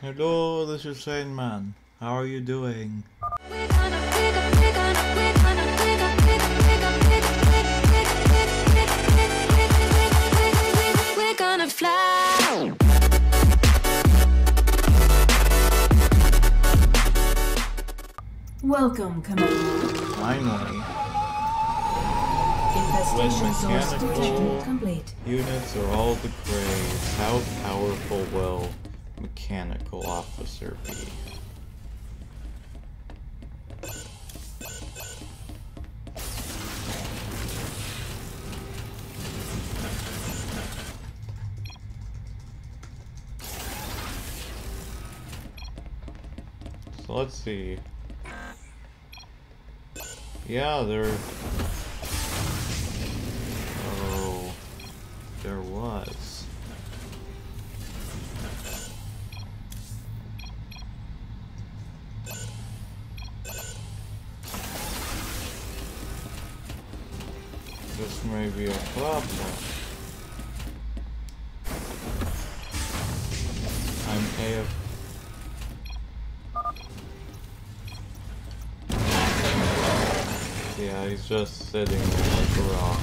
Hello, this is Rain Man. How are you doing? Welcome, Commander. Finally. Infestation source complete. Units are all depraved. How powerful will mechanical officer be? So let's see. Yeah, there. May be a problem. I'm AF. Yeah, he's just sitting like a rock.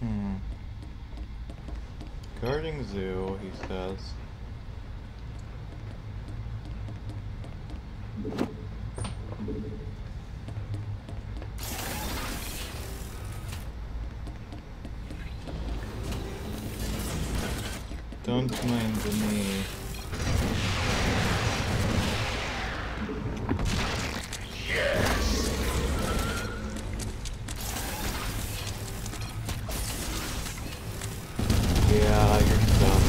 Hmm. Guarding zoo, he says. Yeah, you're dumb.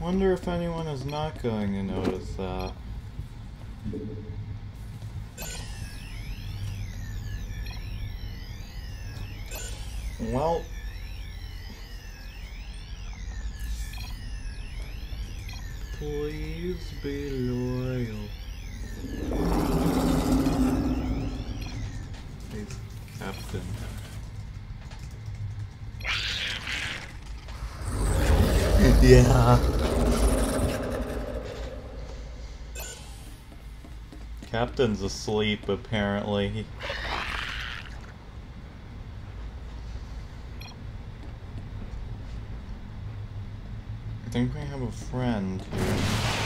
Wonder if anyone is not going to notice that. Well, be loyal. He's captain. yeah. Captain's asleep, apparently. I think we have a friend here.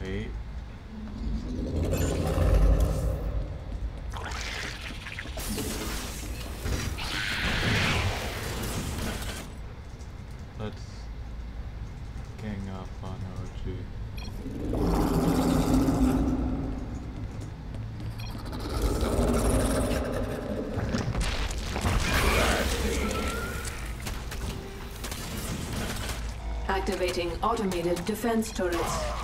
Wait. Let's gang up on OG. Activating automated defense turrets.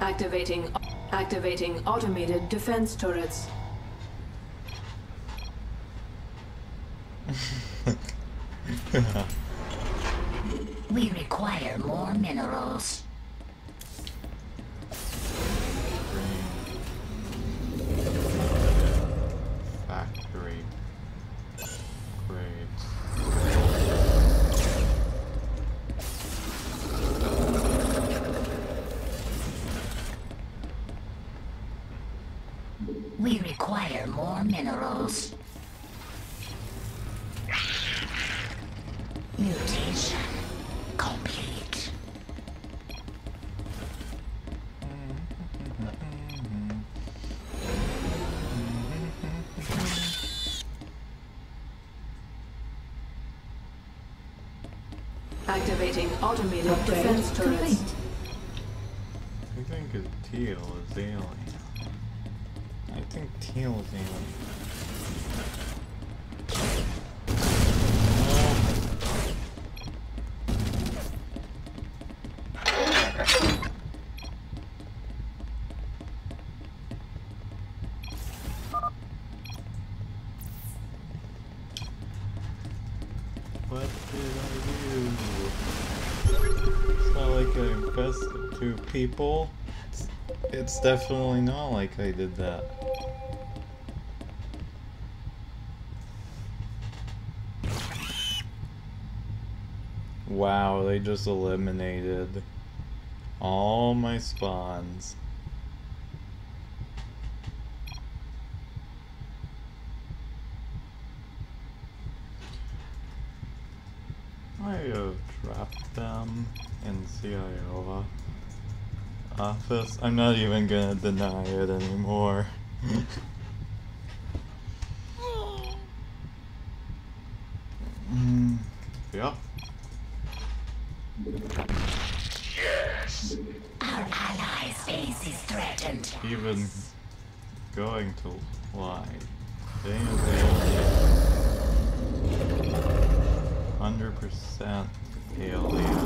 Activating activating automated defense turrets. We require more minerals. Automated Upgrade defense turrets. complete. I think a teal is alien. I think teal is alien. People. It's, it's definitely not like I did that. Wow, they just eliminated all my spawns. I have dropped them in CIO office. I'm not even gonna deny it anymore. mm, yeah. Our allies' base is threatened. Even going to lie. They Hundred percent alien.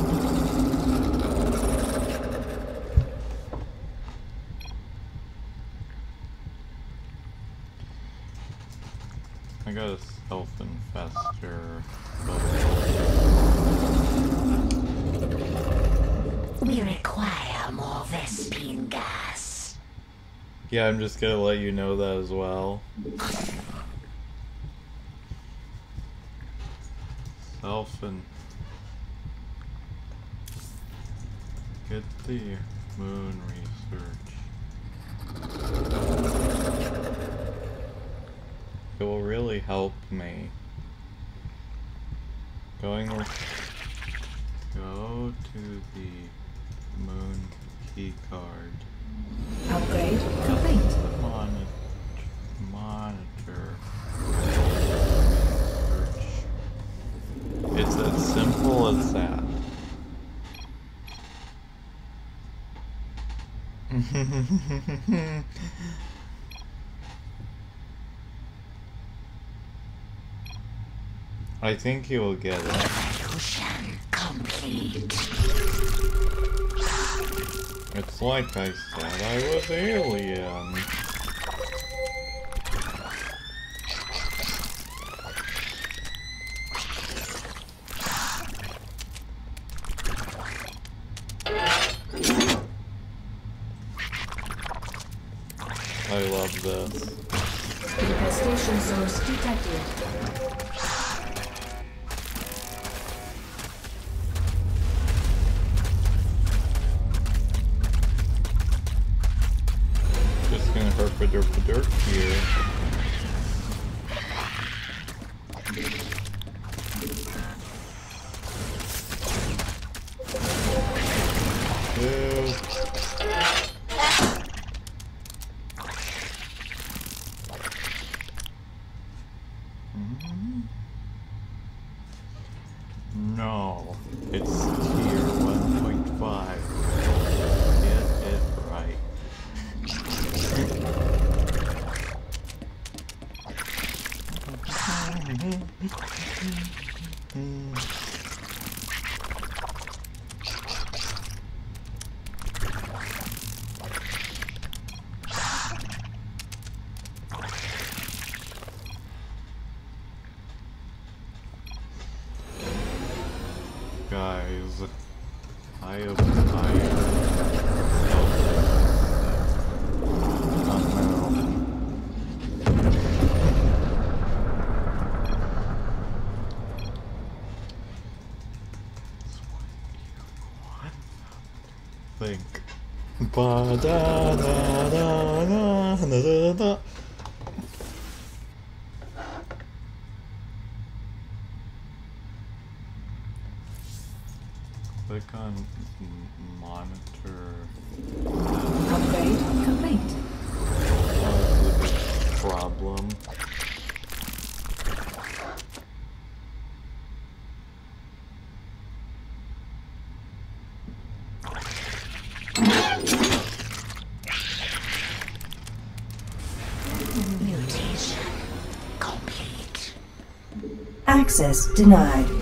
I got a self-infester. We require more Vespene gas. Yeah, I'm just gonna let you know that as well. Self and get the moon research. It will really help me. Going with go to the moon key card. Upgrade complete. Monitor. Monitor. Search. It's as simple as that. I think he will get it. Evolution complete. It's like I said, I was alien. I love this. Infestation source detected. Derp here. No. Think. Ba da da da da da da da. Monitor. Upgrade complete. What is the problem? Mutation complete. Access denied.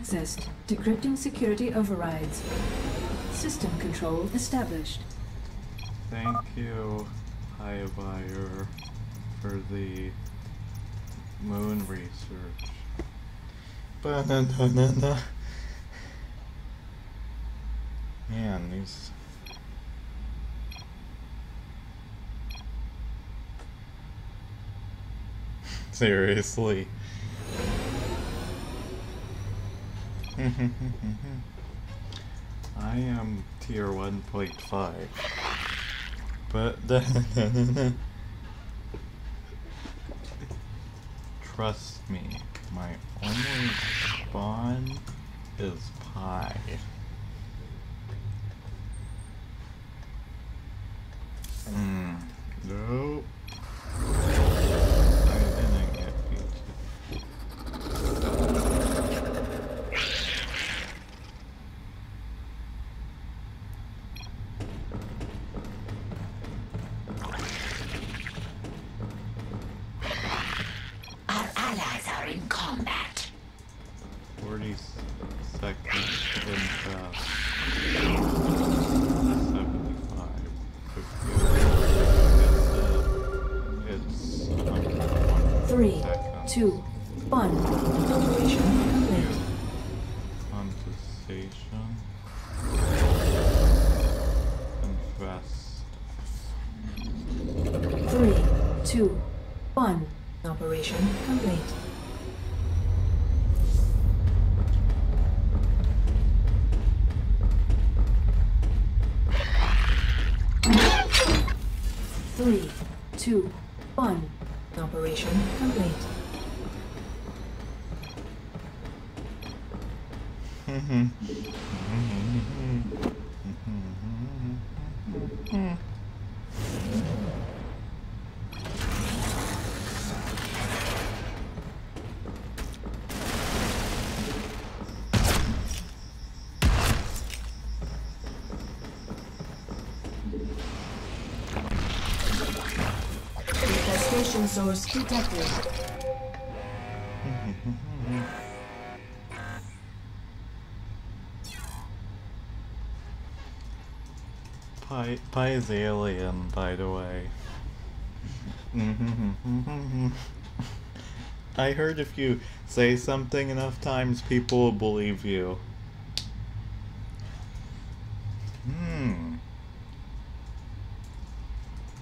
accessed. Decrypting security overrides. System control established. Thank you, Highbuyer, for the moon research. Man, these. Seriously. Mm-hmm, mm-hmm, mm-hmm. I am tier 1.5. But trust me, my only spawn is pie. Hmm. Nope. in combat. 40 seconds in uh, 75. It's, uh, it's um, Three, seconds. two. Infestation source detected. Pi is alien, by the way. I heard if you say something enough times, people will believe you. Hmm.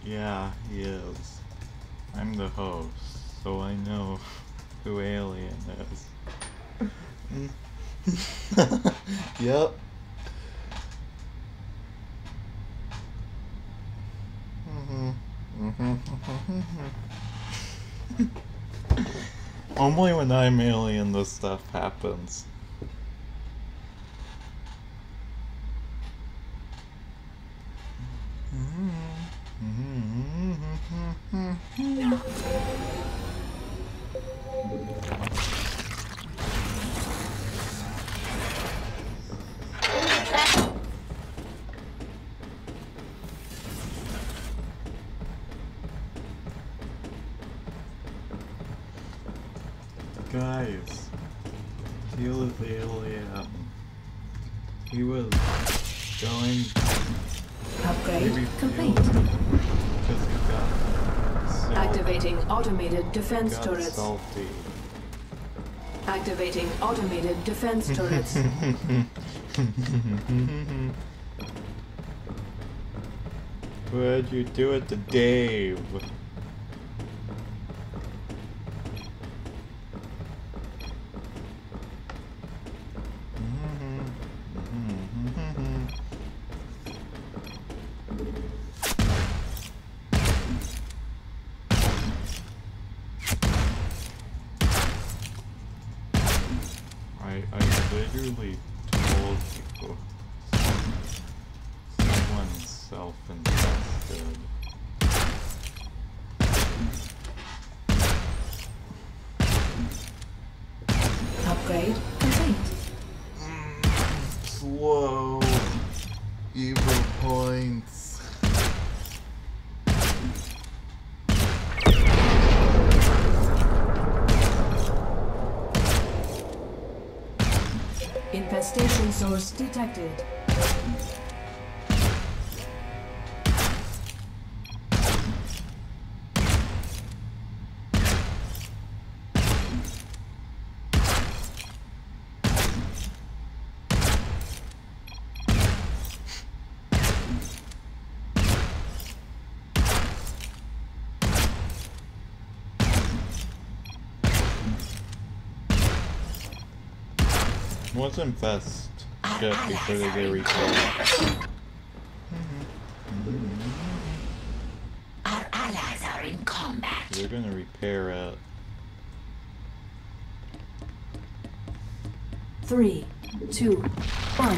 Yeah, he is. I'm the host, so I know who Alien is. yep. Mm-hmm. Mm-hmm. Only when I'm alien this stuff happens. Defense got turrets. salty. Activating automated defense turrets. What'd you do it to Dave? Detected. What's infest shit before they get repaired? Our allies are in combat. They're gonna repair it. Three, two, one.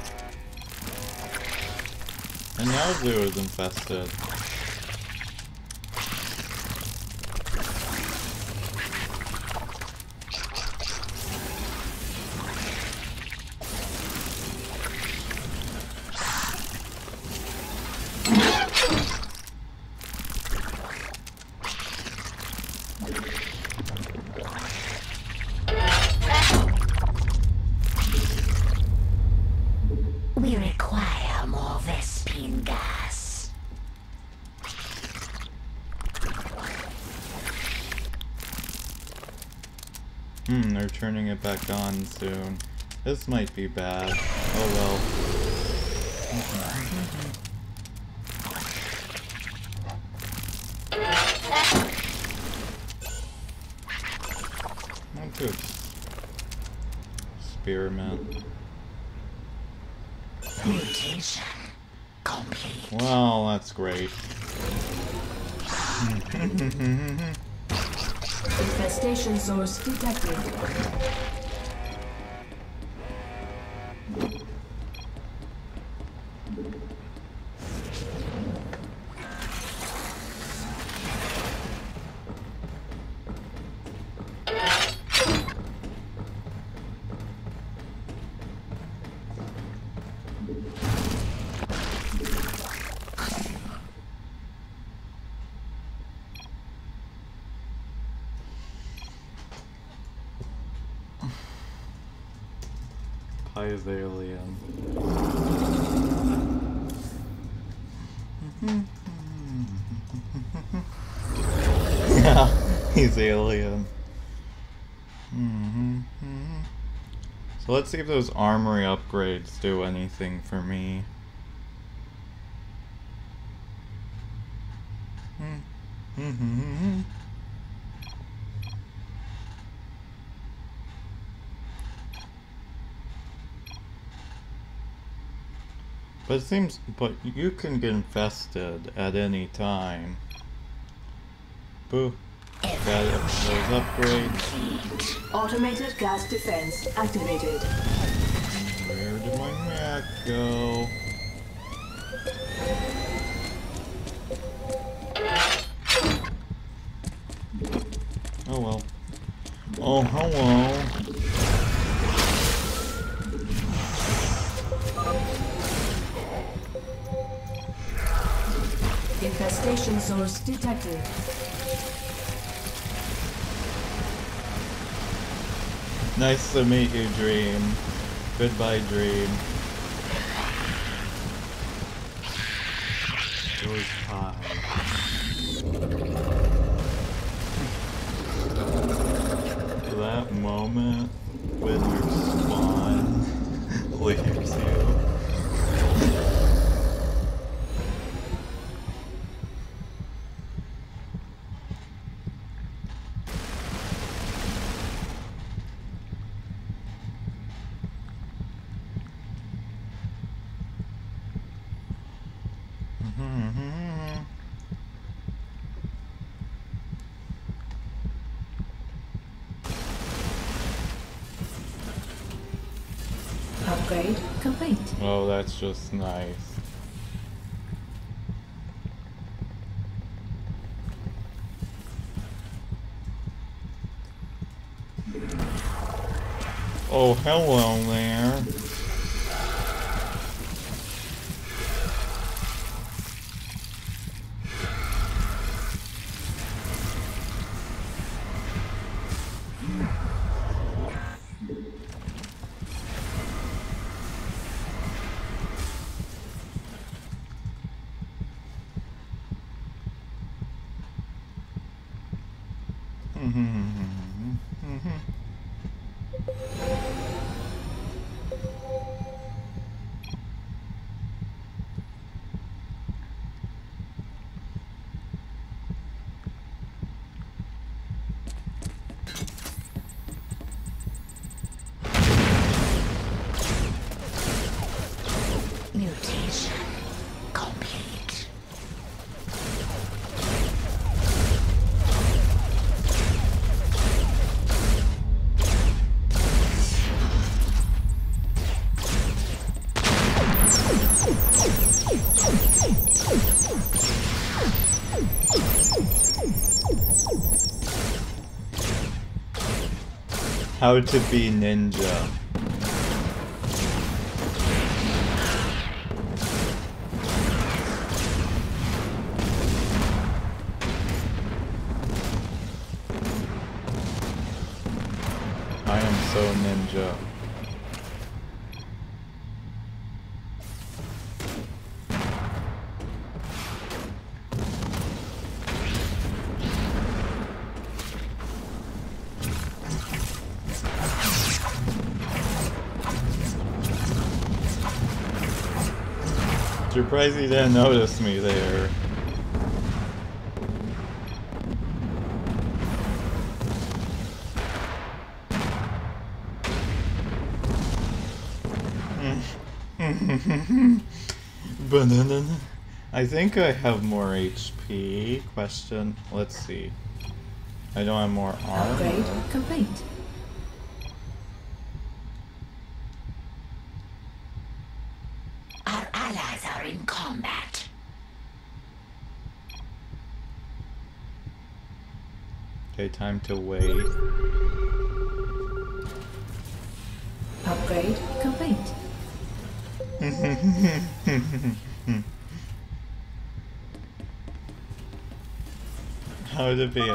And now Zoo is infested. Gas. Hmm, they're turning it back on soon. This might be bad. Oh well. Oh, good. Spearmint. Mutation complete. Well, that's great. Infestation source detected. Pizalian. yeah, he's alien. So let's see if those armory upgrades do anything for me. But it seems, but you can get infested at any time. Boo. Got it. Those upgrades. Automated gas defense activated. Where did my map go? Oh well. Oh, hello. Source detected. Nice to meet you, Dream. Goodbye, Dream. Yours pie. that moment when your spawn leaves you. Upgrade complete. Oh, that's just nice. Oh, hello there. How to be ninja. I am so ninja. Surprised you didn't notice me there. Banana. I think I have more HP. Question. Let's see. I don't have more armor. Upgrade complete. Our allies are in combat. Okay, time to wait. Upgrade complete. How it be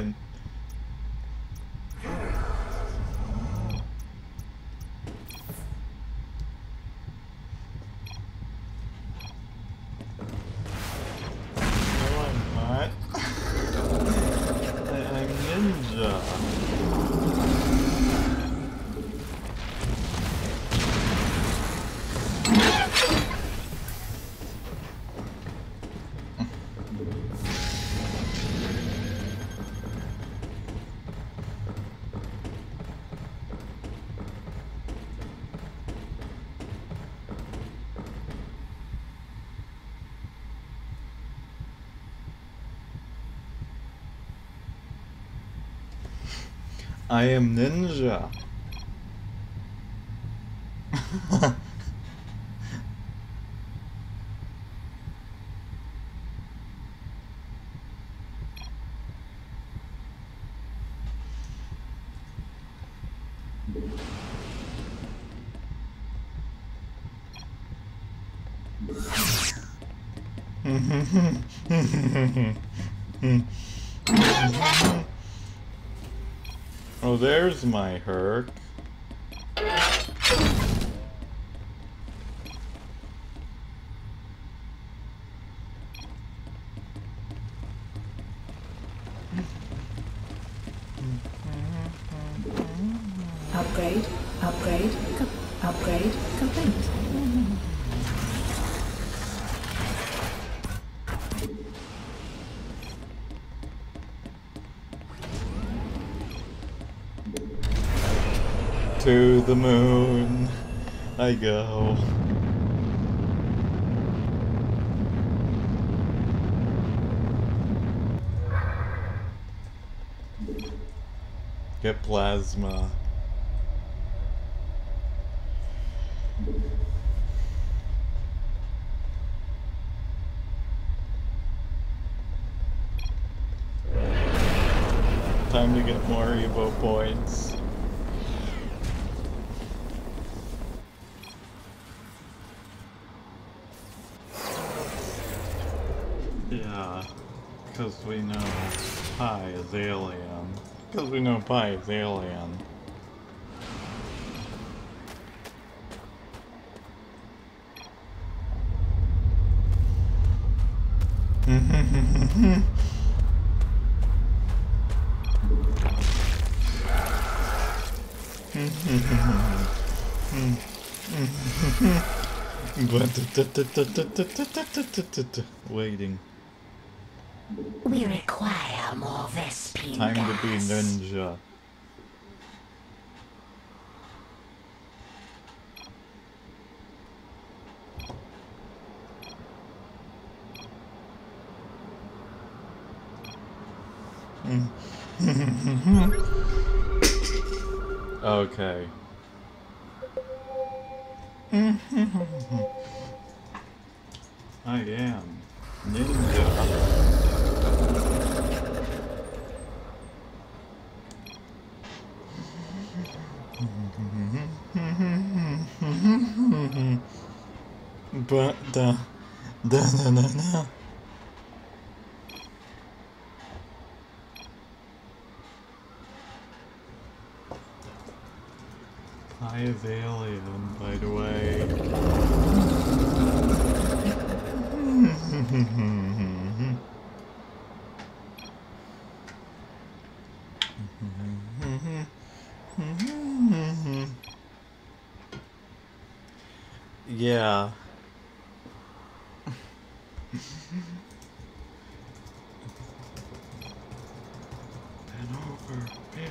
am ninja. oh, there's my Herc. The moon I go. Get plasma. Time to get more Evo points. Yeah, because we know Pi is alien. Because we know Pi is alien. Waiting. We require more Vespene Time gas. to be ninja. okay. I am ninja. But da da da da da. I is alien, by the way. Yeah. Been over 15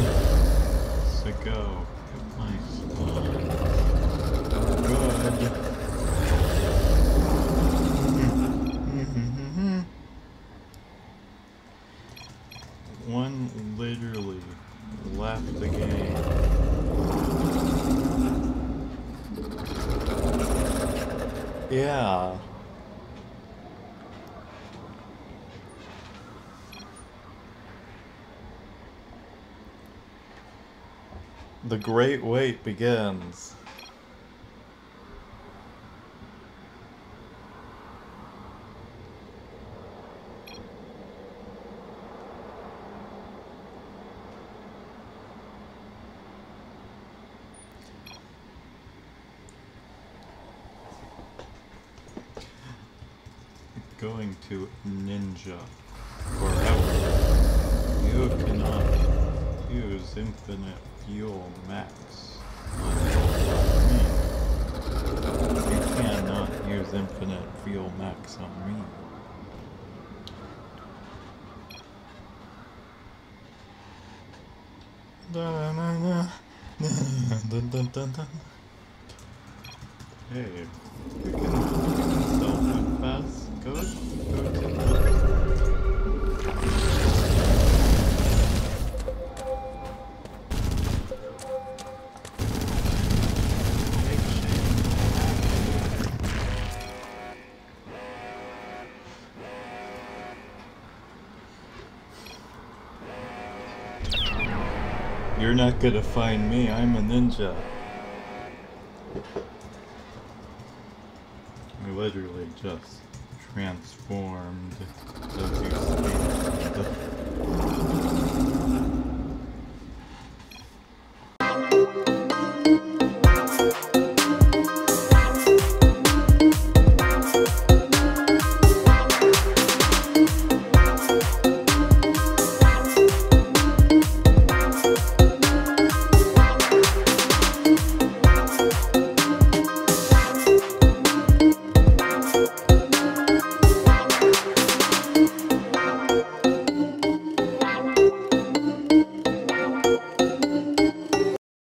minutes ago. Hit my spine. Good. One literally left the game. Yeah. The great wait begins. Going to ninja forever. You cannot use infinite fuel max. You cannot use infinite fuel max on me. Da-na-na-na. Dun, dun, dun, dun. Hey, you can, you can self-confess. Go, go to You're not gonna find me, I'm a ninja. I literally just transformed.